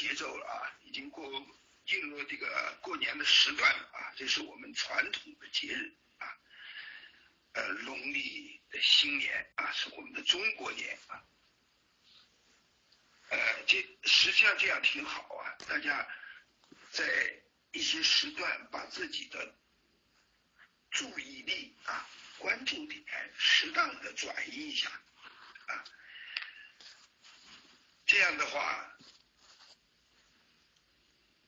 节奏了啊，已经过进入了这个过年的时段了啊，这是我们传统的节日啊，呃，农历的新年啊，是我们的中国年啊，呃，这实际上这样挺好啊，大家在一些时段把自己的注意力啊、关注点适当的转移一下啊，这样的话。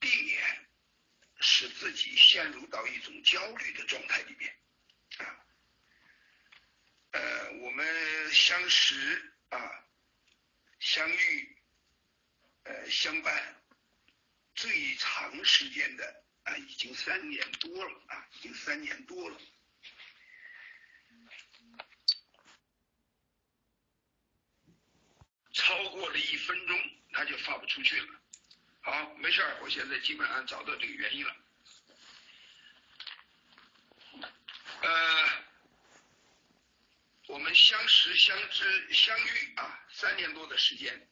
避免使自己陷入到一种焦虑的状态里面，啊，呃，我们相识啊，相遇，呃，相伴最长时间的啊，已经三年多了啊，已经三年多了，超过了一分钟，他就发不出去了。好，没事儿，我现在基本上找到这个原因了。呃，我们相识、相知、相遇啊，三年多的时间，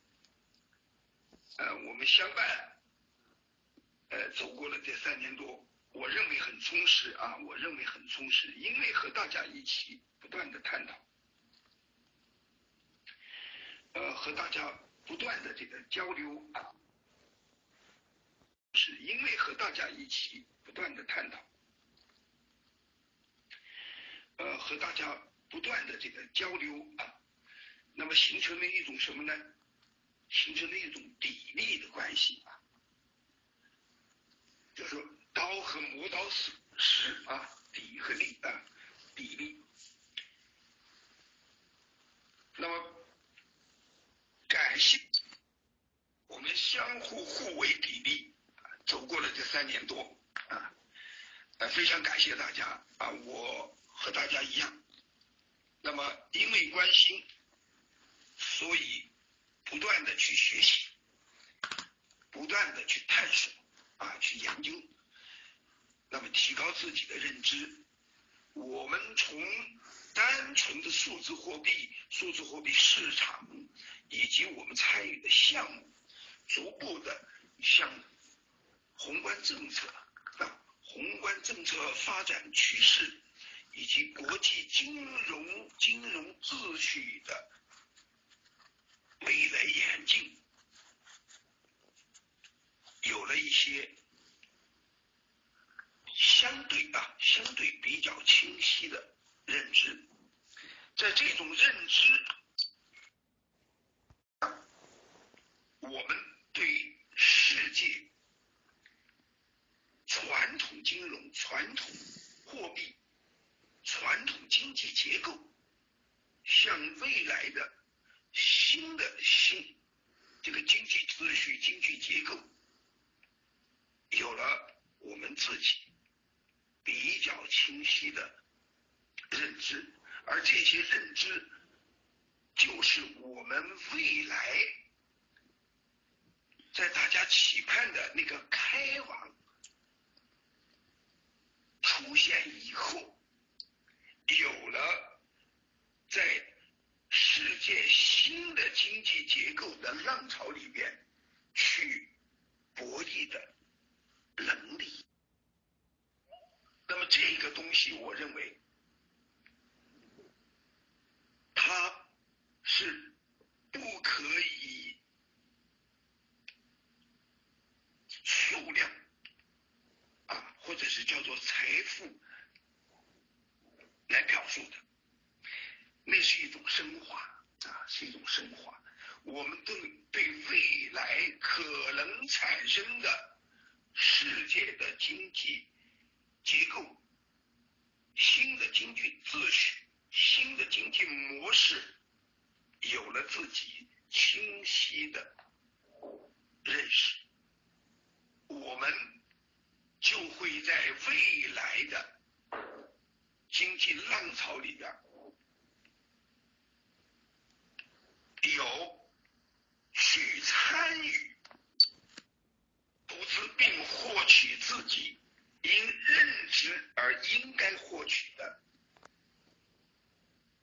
呃，我们相伴，呃，走过了这三年多，我认为很充实啊，我认为很充实，因为和大家一起不断的探讨，呃，和大家不断的这个交流啊。是因为和大家一起不断的探讨，呃，和大家不断的这个交流啊，那么形成了一种什么呢？形成了一种砥砺的关系啊，就是说刀和磨刀石石啊，砥和砺啊，砥砺。那么感谢我们相互互为砥砺。走过了这三年多啊，非常感谢大家啊！我和大家一样，那么因为关心，所以不断的去学习，不断的去探索啊，去研究，那么提高自己的认知。我们从单纯的数字货币、数字货币市场以及我们参与的项目，逐步的向。宏观政策啊，宏观政策发展趋势以及国际金融金融秩序的未来演进，有了一些相对啊相对比较清晰的认知，在这种认知，我们对世界。传统金融、传统货币、传统经济结构，向未来的新的新这个经济秩序、经济结构，有了我们自己比较清晰的认知，而这些认知，就是我们未来在大家期盼的那个开往。出现以后，有了在世界新的经济结构的浪潮里边去博弈的能力。那么这个东西，我认为它是不可以数量。这，是叫做财富来表述的，那是一种升华啊，是一种升华。我们对对未来可能产生的世界的经济结构、新的经济秩序、新的经济模式，有了自己清晰的认识，我们。就会在未来的经济浪潮里边有去参与投资并获取自己因认知而应该获取的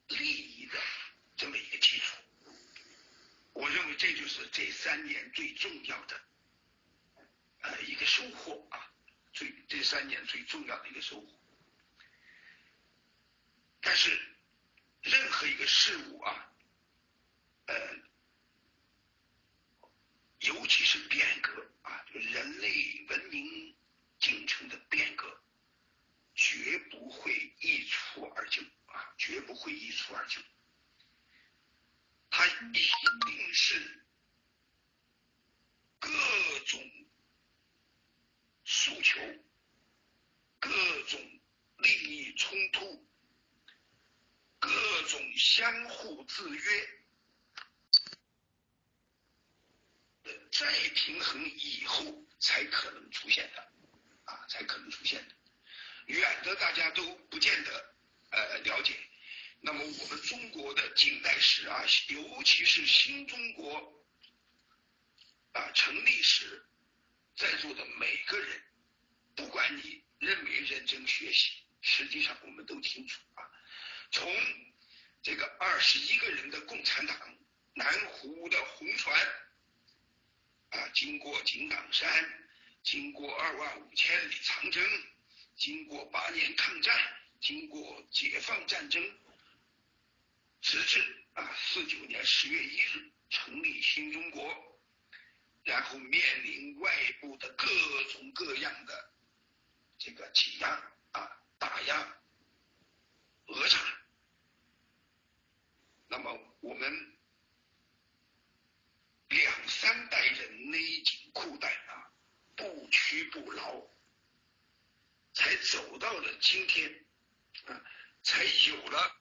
利益的这么一个基础。我认为这就是这三年最重要的呃一个收获啊，最这三年最重要的一个收获。但是任何一个事物啊，呃，尤其是变革啊，就人类文明进程的变革，绝不会一蹴而就啊，绝不会一蹴而就。它一定是各种有、各种利益冲突、各种相互制约的再平衡以后才可能出现的啊，才可能出现的。远的大家都不见得呃了解。那么我们中国的近代史啊，尤其是新中国啊成立时，在座的每个人，不管你认没认真学习，实际上我们都清楚啊。从这个二十一个人的共产党，南湖的红船啊，经过井冈山，经过二万五千里长征，经过八年抗战，经过解放战争。直至啊四九年十月一日成立新中国，然后面临外部的各种各样的这个挤压啊打压讹诈，那么我们两三代人勒紧裤带啊不屈不挠，才走到了今天啊才有了。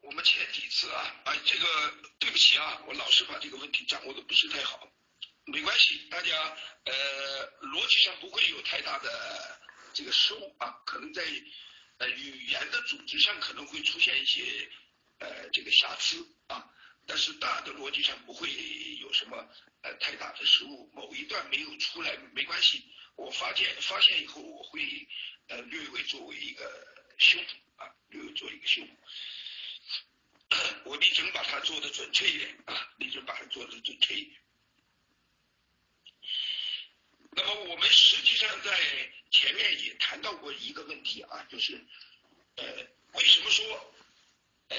我们前几次啊，啊，这个对不起啊，我老是把这个问题掌握的不是太好，没关系，大家呃逻辑上不会有太大的这个失误啊，可能在呃语言的组织上可能会出现一些呃这个瑕疵啊，但是大的逻辑上不会什么呃太大的失误，某一段没有出来没关系，我发现发现以后我会呃略微作为一个修补啊，略微做一个修补。我力争把它做的准确一点啊，力争把它做的准确一点。那么我们实际上在前面也谈到过一个问题啊，就是呃，为什么说呃，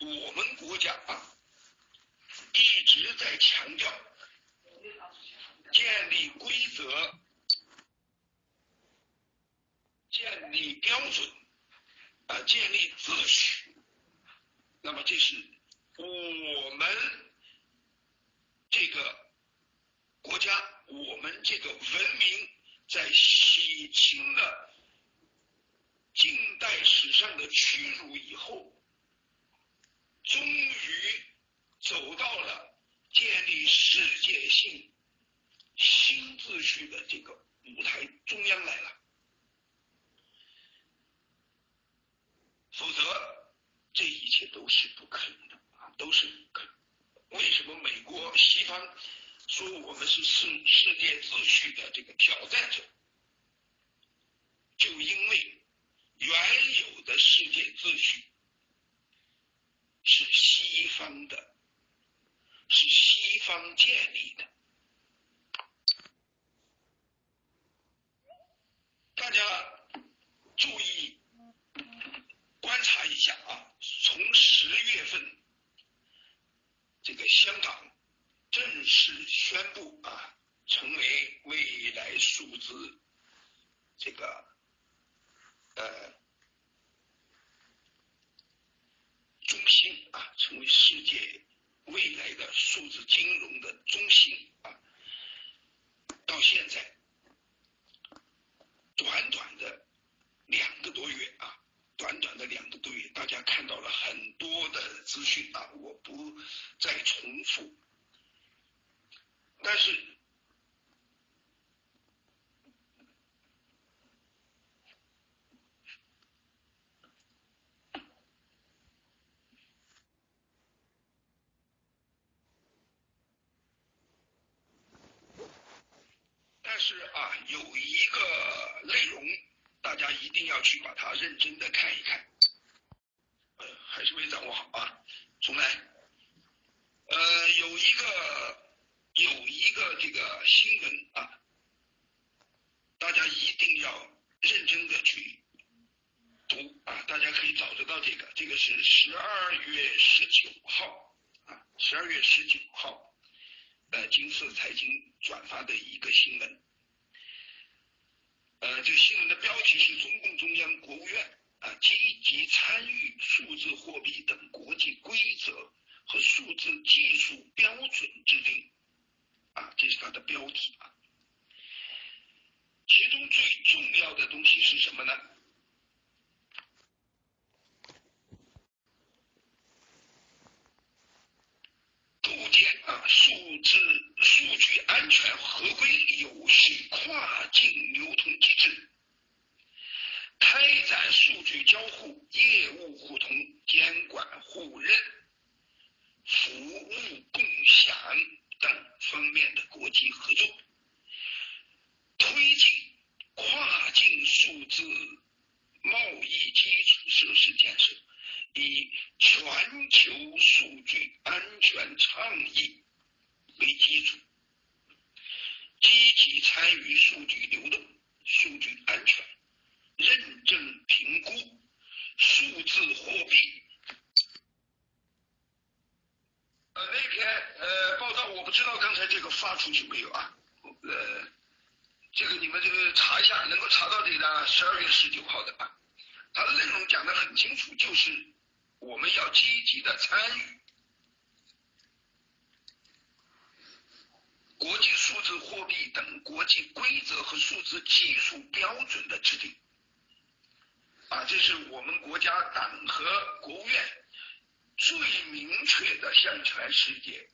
我们国家啊一直在强调建立规则、建立标准。啊，建立秩序，那么这是我们这个国家，我们这个文明在洗清了近代史上的屈辱以后，终于走到了建立世界性新秩序的这个舞台中央来了。否则，这一切都是不可能的啊，都是不可能。为什么美国西方说我们是世世界秩序的这个挑战者？就因为原有的世界秩序是西方的，方建立的。大家注意。观察一下啊，从十月份，这个香港正式宣布啊，成为未来数字这个呃中心啊，成为世界未来的数字金融的中心啊，到现在短短的两个多月啊。短短的两个多月，大家看到了很多的资讯啊，我不再重复。但是，是啊，有一个内容。大家一定要去把它认真的看一看，呃，还是没掌握好啊，重来。呃，有一个有一个这个新闻啊，大家一定要认真的去读啊，大家可以找得到这个，这个是十二月十九号啊，十二月十九号，呃，金色财经转发的一个新闻。呃，这个新闻的标题是中共中央、国务院啊积极参与数字货币等国际规则和数字技术标准制定啊，这是它的标题啊。其中最重要的东西是什么呢？构建数字数据安全合规有序跨境流通机制，开展数据交互、业务互通、监管互认、服务共享等方面的国际合作，推进跨境数字贸易基础设施建设。以全球数据安全倡议为基础，积极参与数据流动、数据安全认证评估、数字货币。呃，那篇呃报道我不知道刚才这个发出去没有啊？呃，这个你们这个查一下，能够查到这个十二月十九号的啊，它的内容讲的很清楚，就是。我们要积极的参与国际数字货币等国际规则和数字技术标准的制定，啊，这是我们国家党和国务院最明确的向全世界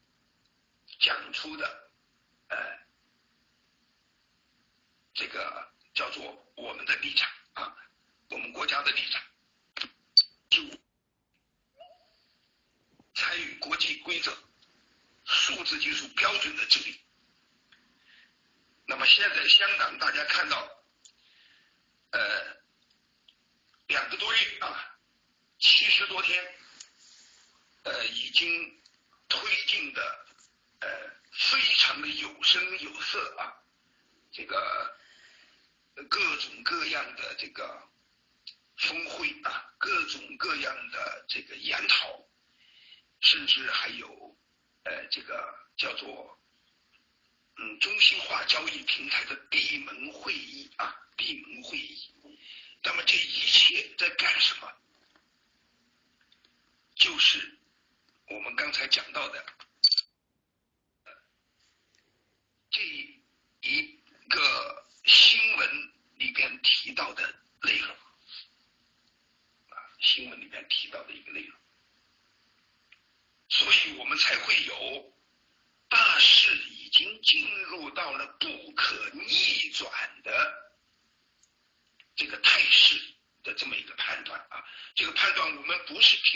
讲出的，呃，这个叫做我们的立场啊，我们国家的立场，就。参与国际规则、数字技术标准的制定。那么现在香港大家看到，呃，两个多月啊，七十多天，呃，已经推进的呃非常的有声有色啊，这个各种各样的这个峰会啊，各种各样的这个研讨。甚至还有，呃，这个叫做，嗯，中心化交易平台的闭门会议啊，闭门会议。那么这一切在干什么？就是我们刚才讲到的这一个新闻里边提到的内容啊，新闻里边提到的一个内容。所以我们才会有大势已经进入到了不可逆转的这个态势的这么一个判断啊，这个判断我们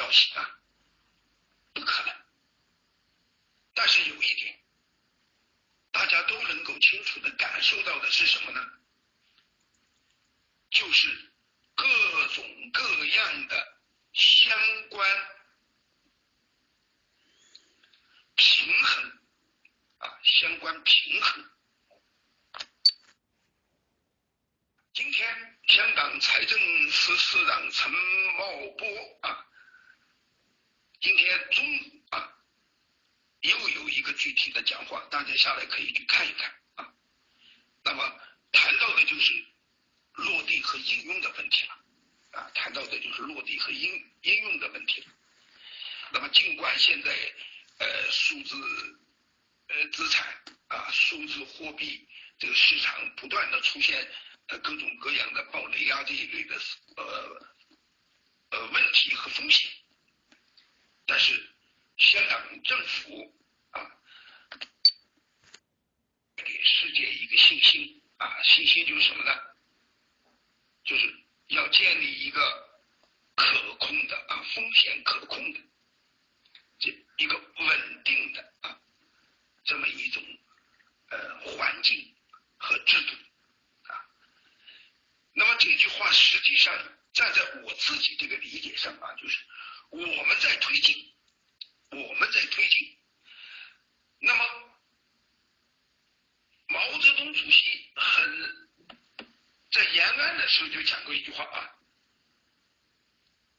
小道消息啊，不可能。但是有一点，大家都能够清楚的感受到的是什么呢？就是各种各样的相关平衡。啊，相关平衡。今天香港财政司司长陈茂波啊，今天中午啊，又有一个具体的讲话，大家下来可以去看一看啊。那么谈到的就是落地和应用的问题了啊，谈到的就是落地和应应用的问题了。那么尽管现在呃数字呃资产啊数字货币这个市场不断的出现呃各种各样的暴雷啊这一类的呃呃问题和风险，但是。香港政府啊，给世界一个信心啊，信心就是什么呢？就是要建立一个可控的啊，风险可控的这一个稳定的啊，这么一种呃环境和制度啊。那么这句话实际上站在我自己这个理解上啊，就是我们在推进。我们在推进，那么毛泽东主席很在延安的时候就讲过一句话啊：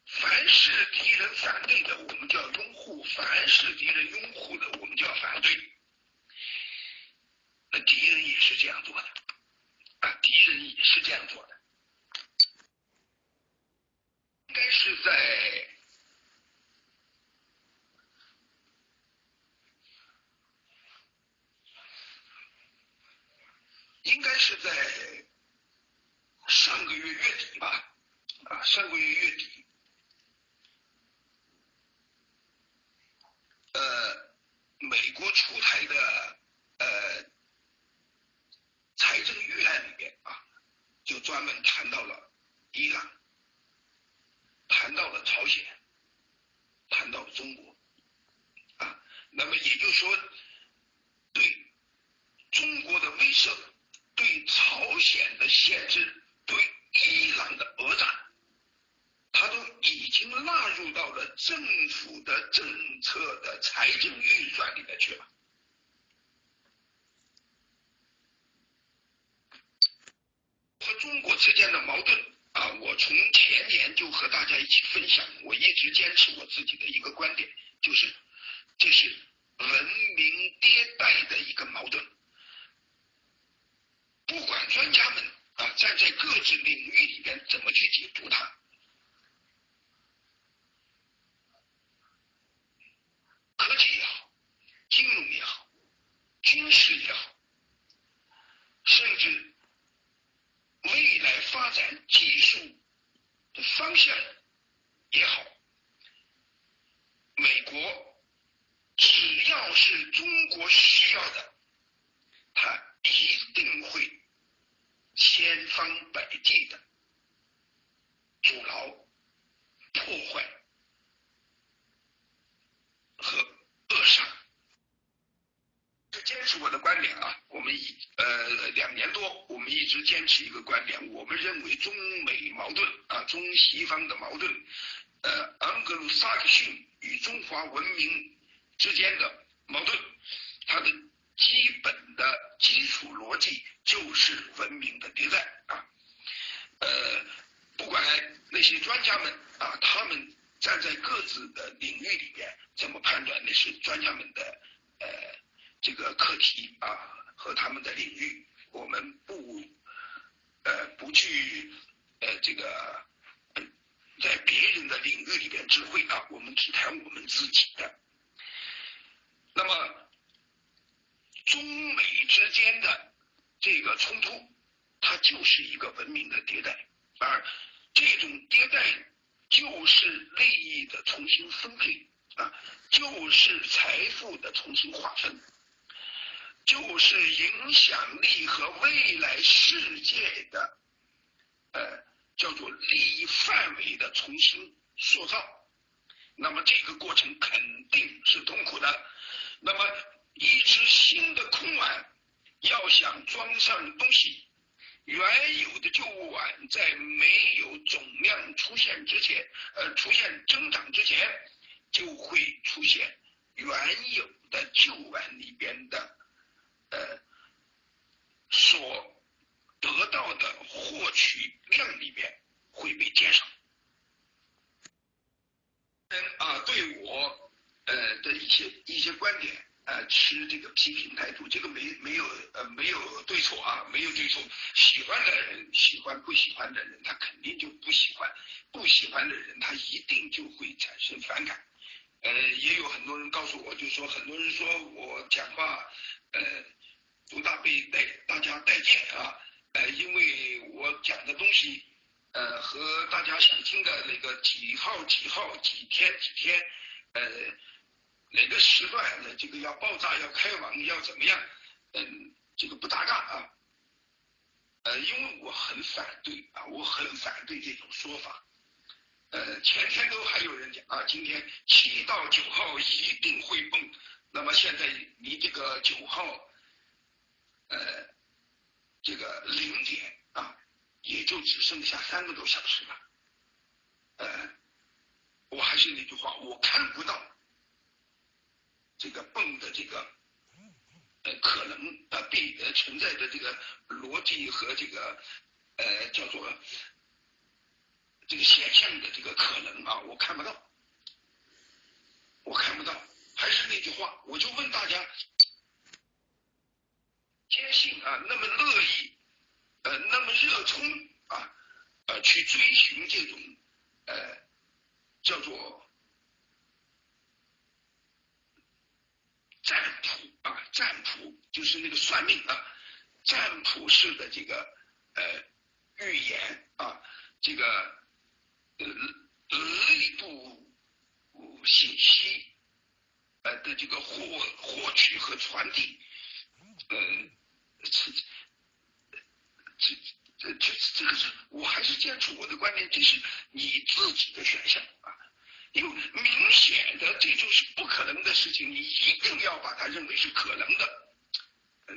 凡是敌人反对的，我们就要拥护；凡是敌人拥护的，我们就要反对。那敌人也是这样做的啊，敌人也是这样做的，应该是在。应该是在上个月月底吧，啊，上个月月底，呃，美国出台的呃财政预案里面啊，就专门谈到了伊朗，谈到了朝鲜，谈到了中国，啊，那么也就是说，对中国的威慑。对朝鲜的限制，对伊朗的讹诈，他都已经纳入到了政府的政策的财政预算里面去了。和中国之间的矛盾啊，我从前年就和大家一起分享，我一直坚持我自己的一个观点，就是这是文明迭代的一个矛盾。不管专家们啊站在各自领域里边怎么去解读它，科技也好，金融也好，军事也好，甚至未来发展技术的方向也好，美国只要是中国需要的，它一定会。千方百计的阻挠、破坏和扼杀，坚持我的观点啊！我们一呃两年多，我们一直坚持一个观点，我们认为中美矛盾啊，中西方的矛盾，呃，盎格鲁撒克逊与中华文明之间的矛盾，它的。基本的基础逻辑就是文明的迭代啊，呃，不管那些专家们啊，他们站在各自的领域里边怎么判断，那是专家们的这个课题啊和他们的领域，我们不呃不去呃这个在别人的领域里边指挥啊，我们只谈我们自己的，那么。中美之间的这个冲突，它就是一个文明的迭代，而这种迭代就是利益的重新分配啊，就是财富的重新划分，就是影响力和未来世界的呃叫做利益范围的重新塑造。那么这个过程肯定是痛苦的。那么。一只新的空碗要想装上东西，原有的旧碗在没有总量出现之前，呃，出现增长之前，就会出现原有的旧碗里边的，呃，所得到的获取量里边会被减少。啊，对我呃的一些一些观点。呃持这个批评态度，这个没没有呃没有对错啊，没有对错。喜欢的人喜欢，不喜欢的人他肯定就不喜欢，不喜欢的人他一定就会产生反感。呃，也有很多人告诉我，就说很多人说我讲话呃不大被带大家待见啊，呃，因为我讲的东西呃和大家想听的那个几号几号几天几天呃。哪个时段的这个要爆炸要开网要怎么样？嗯，这个不搭嘎啊。呃，因为我很反对啊，我很反对这种说法。呃，前天都还有人讲啊，今天七到九号一定会蹦。那么现在离这个九号，呃，这个零点啊，也就只剩下三个多小时了。呃，我还是那句话，我看不到。这个泵的这个呃可能呃必呃存在的这个逻辑和这个呃叫做这个现象的这个可能啊，我看不到，我看不到。还是那句话，我就问大家，坚信啊，那么乐意呃那么热衷啊呃去追寻这种呃叫做。占卜啊，占卜就是那个算命啊，占卜式的这个呃预言啊，这个呃内部信息呃的这个获获取和传递，嗯，这这这这这个是我还是坚持我的观点，就是你自己的选项。因为明显的这就是不可能的事情，你一定要把它认为是可能的，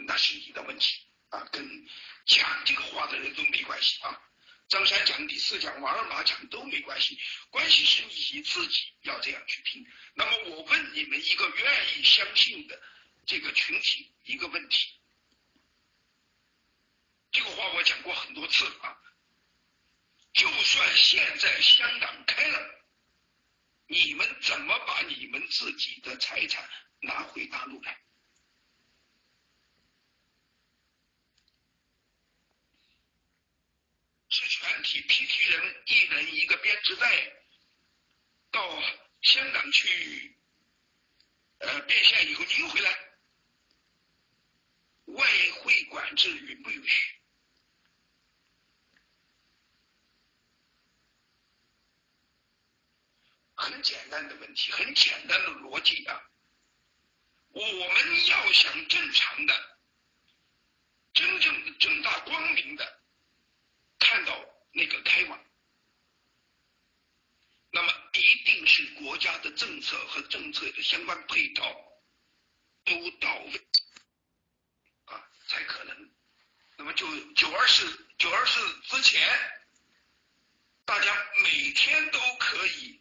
那是你的问题啊，跟讲这个话的人都没关系啊。张三讲、李四讲、王二麻讲都没关系，关系是你自己要这样去听。那么我问你们一个愿意相信的这个群体一个问题，这个话我讲过很多次啊，就算现在香港开了。你们怎么把你们自己的财产拿回大陆来？是全体批批人一人一个编织袋到香港去，呃，变现以后拎回来？外汇管制允不允许？很简单的问题，很简单的逻辑啊！我们要想正常的、真正的正大光明的看到那个开往，那么一定是国家的政策和政策的相关配套都到位啊，才可能。那么就九二四九二四之前，大家每天都可以。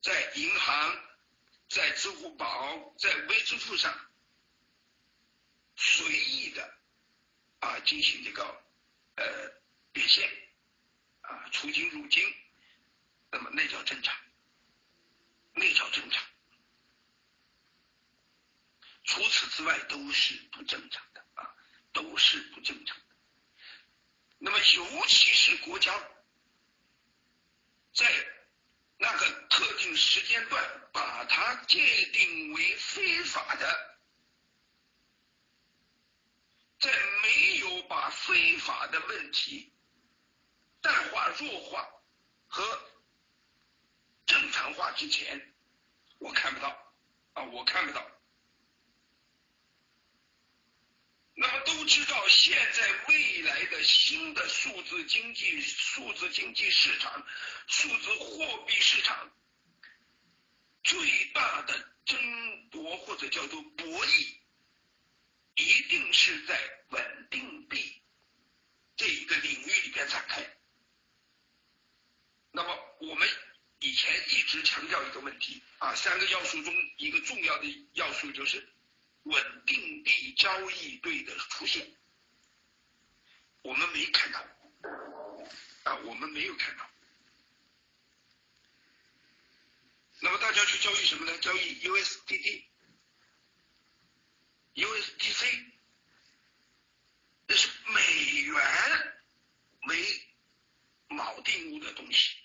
在银行、在支付宝、在微支付上随意的啊进行这个呃变现啊出金入金，那么那叫正常，那叫正常。除此之外都是不正常的啊，都是不正常的。那么尤其是国家在。那个特定时间段，把它界定为非法的，在没有把非法的问题淡化、弱化和正常化之前，我看不到啊，我看不到。那么都知道，现在未来的新的数字经济、数字经济市场、数字货币市场最大的争夺或者叫做博弈，一定是在稳定币这一个领域里边展开。那么我们以前一直强调一个问题啊，三个要素中一个重要的要素就是。稳定币交易对的出现，我们没看到啊，我们没有看到。那么大家去交易什么呢？交易 USDT USDC，那是美元为锚定物的东西。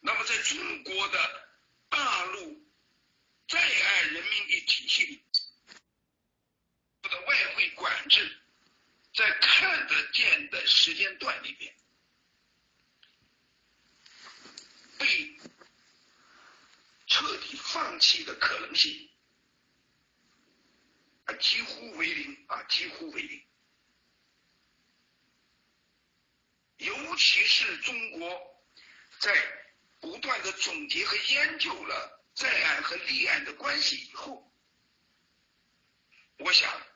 那么在中国的大陆在岸人民币体系里，被管制，在看得见的时间段里边，被彻底放弃的可能性啊。几乎为零啊，几乎为零。尤其是中国在不断的总结和研究了在岸和离岸的关系以后，我想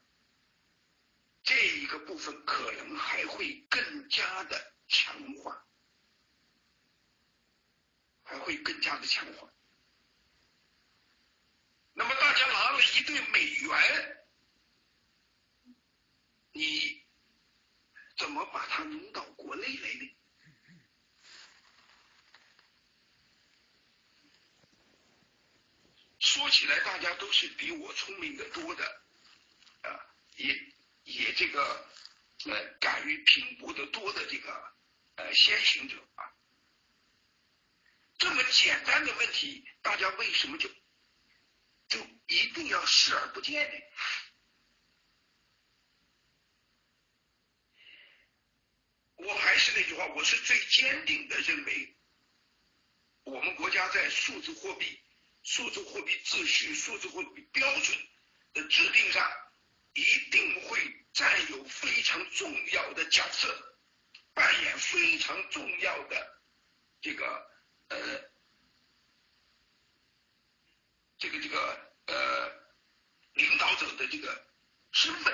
这一个部分可能还会更加的强化，还会更加的强化。那么大家拿了一堆美元。你怎么把它弄到国内来呢？说起来，大家都是比我聪明的多的，啊，也也这个呃敢于拼搏的多的这个呃先行者啊，这么简单的问题，大家为什么就就一定要视而不见呢？我还是那句话，我是最坚定的认为，我们国家在数字货币、数字货币秩序、数字货币标准的制定上，一定会占有非常重要的角色，扮演非常重要的这个呃这个这个呃领导者的这个身份。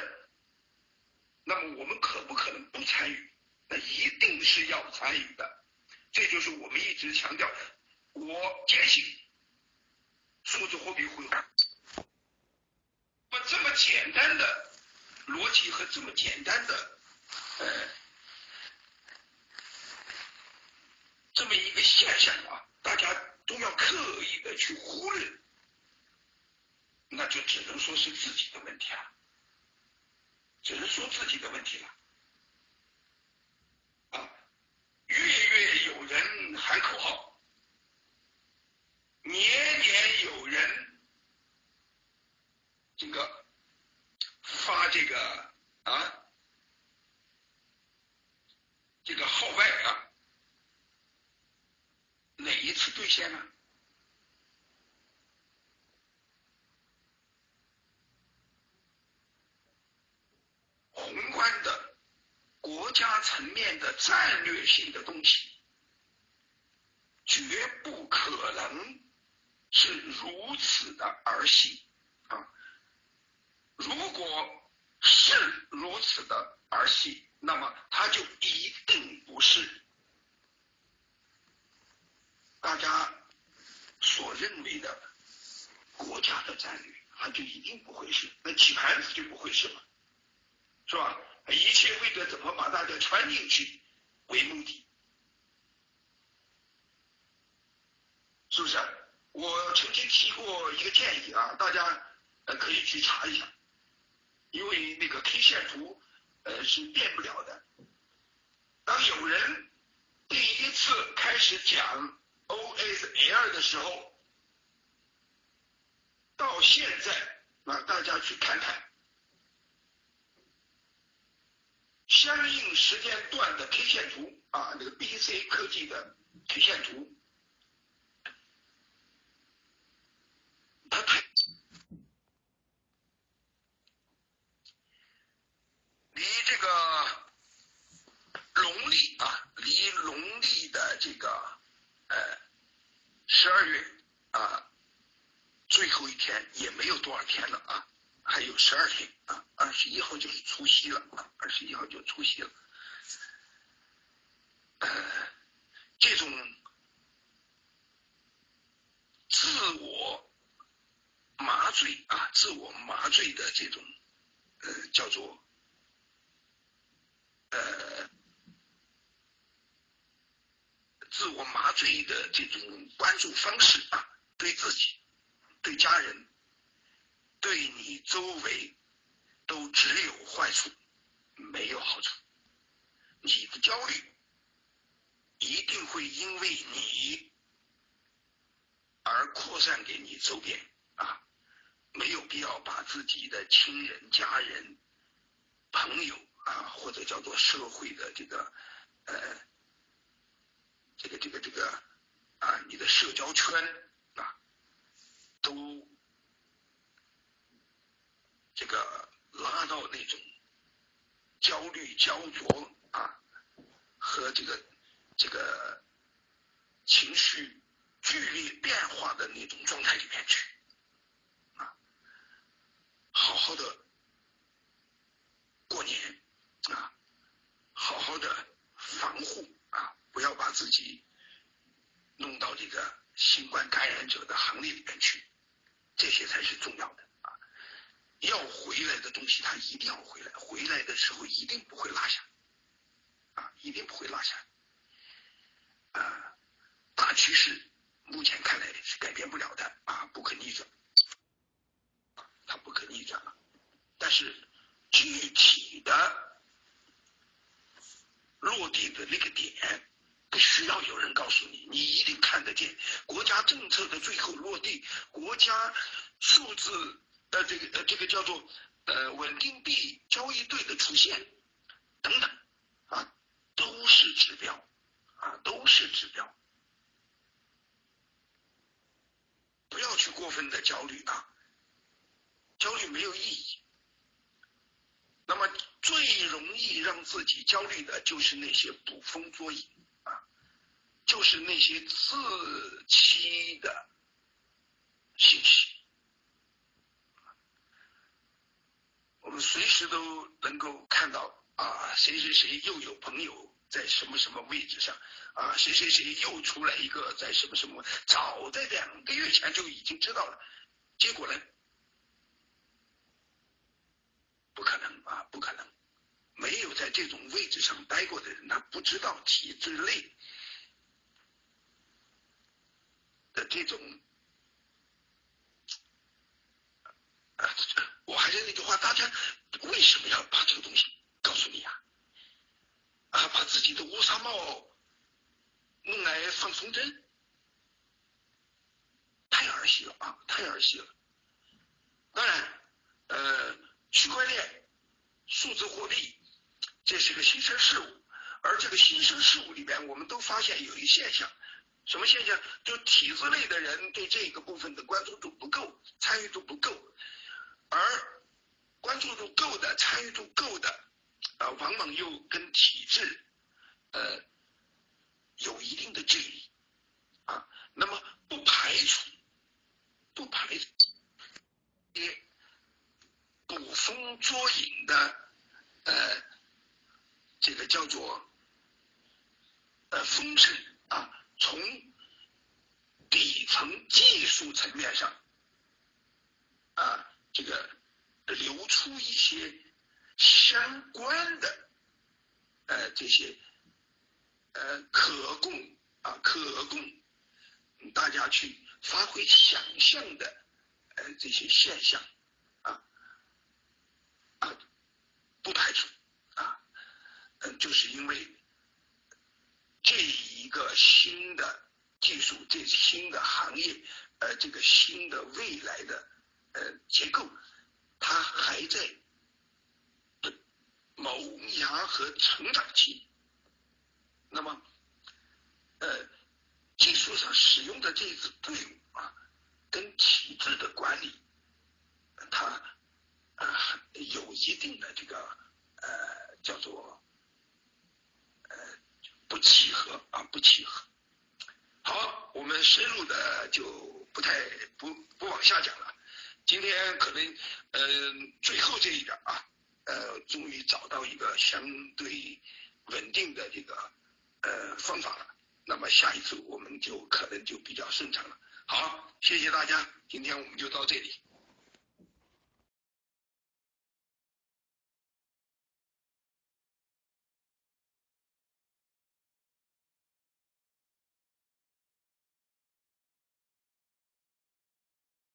那么我们可不可能不参与？那一定是要参与的，这就是我们一直强调的。我坚信数字货币会把。这么简单的逻辑和这么简单的呃这么一个现象啊，大家都要刻意的去忽略，那就只能说是自己的问题了，只能说自己的问题了。月月有人喊口号，年有人这个发这个啊这个号外啊，哪一次兑现呢？宏观的。国家层面的战略性的东西，绝不可能是如此的儿戏！如果是如此的儿戏，那么它就一定不是大家所认为的国家的战略，它就一定不会是，那棋盘子就不会是了，是吧？一切为了怎么把大家传进去为目的，是不是？我曾经提过一个建议啊，大家可以去查一下，因为那个 K 线图呃是变不了的。当有人第一次开始讲 OSL 的时候，到现在啊，大家去看看。相应时间段的 K 线图啊，那个 BC 科技的 K 线图，它太离这个农历啊，离农历的这个呃十二月啊最后一天也没有多少天了啊。还有十二天啊，二十一号就是除夕了啊，二十一号就除夕了。呃，这种自我麻醉啊，自我麻醉的这种呃叫做呃自我麻醉的这种关注方式啊，对自己、对家人。对你周围都只有坏处，没有好处。你的焦虑一定会因为你而扩散给你周边啊，没有必要把自己的亲人、家人、朋友啊，或者叫做社会的这个呃，这个这个这个啊，你的社交圈啊，都这个拉到那种焦虑、焦灼。啊，和这个这个情绪剧烈变化的那种状态里面去，啊，好好的过年啊，好好的防护，不要把自己弄到这个新冠感染者的行列里面去，这些才是重要的啊。要回来的东西，它一定要回来，回来的时候一定不会落下。啊一定不会落下，啊，大趋势目前看来是改变不了的啊，不可逆转，它不可逆转了。但是具体的落地的那个点，不需要有人告诉你，你一定看得见。国家政策的最后落地，国家数字呃这个呃这个叫做呃稳定币交易对的出现等等啊。都是指标啊，都是指标，不要去过分的焦虑啊，焦虑没有意义。那么最容易让自己焦虑的就是那些捕风捉影，就是那些自欺的信息。我们随时都能够看到啊，谁谁谁又有朋友。在什么什么位置上啊？谁谁谁又出来一个在什么什么？早在两个月前就已经知道了，结果呢？不可能啊，不可能！没有在这种位置上待过的人，他不知道体制内的这种。我还是那句话，大家为什么要把这个东西告诉你啊？啊，把自己的乌纱帽弄来放风筝，太儿戏了啊，太儿戏了。当然，呃，区块链、数字货币，这是个新生事物，而这个新生事物里边，我们都发现有一现象，什么现象？就体制内的人对这个部分的关注度不够，参与度不够，而关注度够的、参与度够的。啊，往往又跟体制，呃，有一定的距离，啊，那么不排除，不排除，些捕风捉影的，呃，这个叫做，呃，风声啊，从底层技术层面上，啊，这个流出一些。相关的，呃，这些，呃，可供啊，可供大家去发挥想象的，呃，这些现象，啊，啊，不排除，啊，嗯，就是因为一个新的技术，这新的行业，呃，这个新的未来的，呃，结构，它还在。萌芽和成长期，那么，呃，技术上使用的这支队伍啊，跟体制的管理，它啊有一定的这个呃叫做不契合啊不契合。好，我们深入的就不太不不往下讲了。今天可能嗯最后这一点啊。呃，终于找到一个相对稳定的这个呃方法了，那么下一次我们就可能就比较顺畅了。好，谢谢大家，今天我们就到这里。